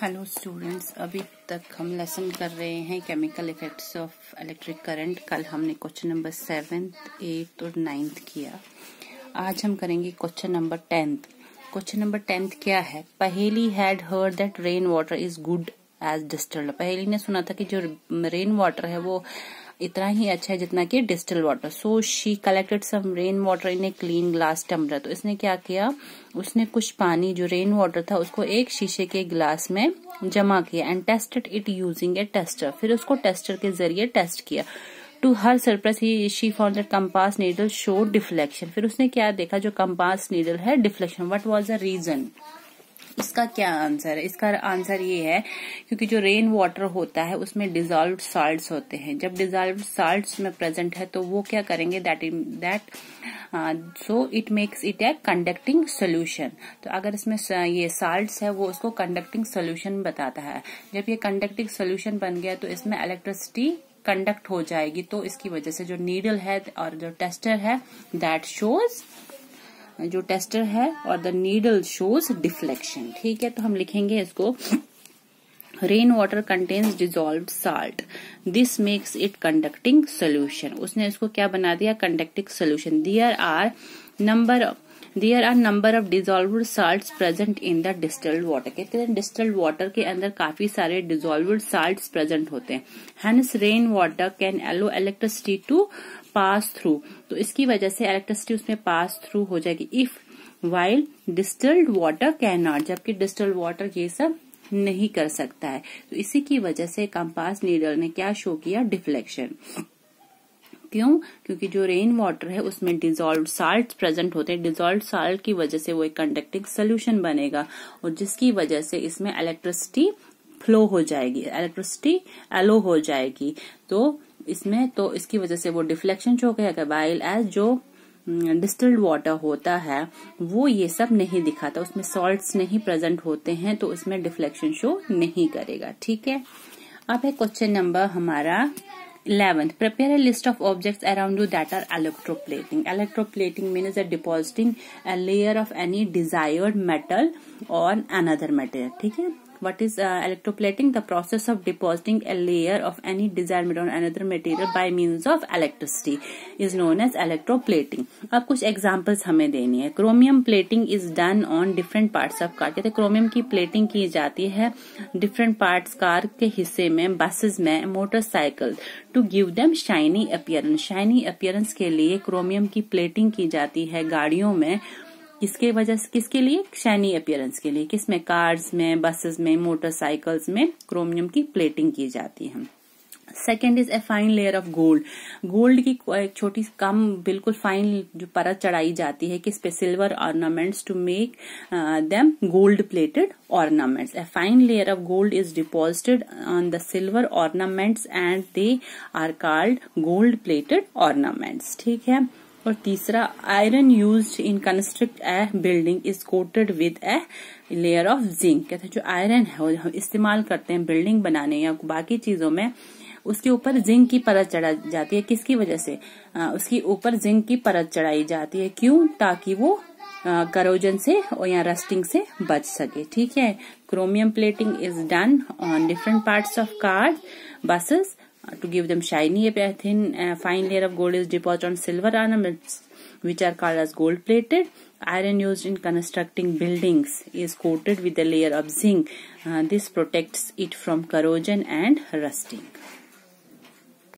Hello students अभी तक हम लेसन कर रहे हैं chemical effects of electric current कल हमने क्वेश्चन नंबर सेवेंथ एट्थ और नाइन्थ किया। आज हम करेंगे question number tenth question number tenth क्या है? Paheli had heard that rain water is good as distilled Paheli ने सुना था कि जो रेन वाटर है वो इतना ही अच्छा है जितना कि distilled water. So she collected some rain water in a clean glass tumbler तो इसने क्या किया? उसने कुछ पानी, जो रेन वाटर था, उसको एक शीशे के ग्लास में जमा किया and tested it using a tester फिर उसको टेस्टर के ज़रिए टेस्ट किया। To her surprise he she found that compass needle show deflection फिर उसने क्या देखा? जो कंपास नीडल है deflection what was the reason इसका क्या आंसर है? इसका आंसर ये है, क्योंकि जो रेन वाटर होता है, उसमें डिजॉल्व साल्ट्स होते हैं। जब डिजॉल्व साल्ट्स में प्रेजेंट है तो वो क्या करेंगे? That that so it makes it a conducting solution तो अगर इसमें ये साल्ट्स है, वो उसको कंडक्टिंग सोल्यूशन बताता है। जब ये कंडक्टिंग सोल्यूशन बन गया तो इसमें इलेक्ट्रिसिटी कंडक्ट हो जाएगी। तो इसकी वजह से जो नीडल है और जो टेस्टर है दैट शोज़ जो टेस्टर है और द नीडल शोज़ डिफ्लेक्शन ठीक है तो हम लिखेंगे इसको rain water contains dissolve salt this makes it conducting solution उसने इसको क्या बना दिया? Conducting solution there are number there are number of dissolve salt present in the distilled water कहते हैं डिस्टल्ड वाटर के अंदर काफ़ी सारे डिजोल्व साल्ट प्रेजेंट होते हैं। Hence rain water can allow electricity to pass through तो इसकी वजह से इलेक्ट्रिसिटी उसमें पास थ्रू हो जाएगी if while distilled water can not जबकि डिस्टल्ड वाटर ये सब नहीं कर सकता है। तो इसी की वजह से कंपास नीडल ने क्या शो किया? डिफ्लेक्शन क्यों? क्योंकि जो रेन वाटर है, उसमें डिजोल्व साल्ट प्रेजेंट होते हैं। डिजोल्व साल्ट की वजह से वो एक कंडक्टिंग सोल्यूशन बनेगा और जिसकी वजह से इसमें इलेक्ट्रिसिटी फ्लो हो जाएगी। इलेक्ट्रिसिटी एलो हो जाएगी। तो इसमें तो इसकी वजह से वो डिफ्लेक्शन शो करेगा वाइल एज जो डिस्टिल्ड वाटर होता है, वो ये सब नहीं दिखाता, उसमें सॉल्ट्स नहीं प्रेजेंट होते हैं तो उसमें डिफ्लेक्शन शो नहीं करेगा, ठीक है? अब है क्वेश्चन नंबर हमारा eleventh prepare a list of objects around you that are electroplating electroplating means a depositing a layer of any desired metal और अनदर मेटेरियल ठीक है? What is uh, electroplating the process of depositing a layer of any desired material on another material by means of electricity is known as electroplating अब कुछ examples हमें देनी है chromium plating is done on different parts of car कहते chromium की plating की जाती है डिफरेंट पार्ट्स कार के हिस्से में बसेस में motorcycle to give them shiny appearance shiny appearance के लिए क्रोमियम की प्लेटिंग की जाती है गाड़ियों में किसके वजह से, किसके लिए? शाइनी अपियरेंस के लिए। किसमें कार्स में बसेस में मोटरसाइकिल्स में क्रोमियम की प्लेटिंग की जाती है। Second is a fine layer of gold gold की एक छोटी कम, बिल्कुल फाइन जो परत चढ़ाई जाती है, किस पे silver ornaments to make them gold plated ornaments a fine layer of gold is deposited on the silver ornaments and they are called gold plated ornaments ठीक है? और तीसरा iron use in construct a building is coated with a layer of zinc कहते हैं जो iron है वो हम इस्तेमाल करते हैं बिल्डिंग बनाने या बाकी चीज़ों में उसके ऊपर जिंक की परत चढ़ा जाती है। किसकी वजह से? आ, उसकी ऊपर जिंक की परत चढ़ाई जाती है। क्यों? ताकि वो करोजन से और या रस्टिंग से बच सके। ठीक है? Chromium plating is done on different parts of card buses to give them shiny a thin uh, fine layer of gold is deposited on silver ornaments which are called as gold plated. Iron used in constructing buildings is coated with a layer of zinc. Uh, this protects it from corrosion and rusting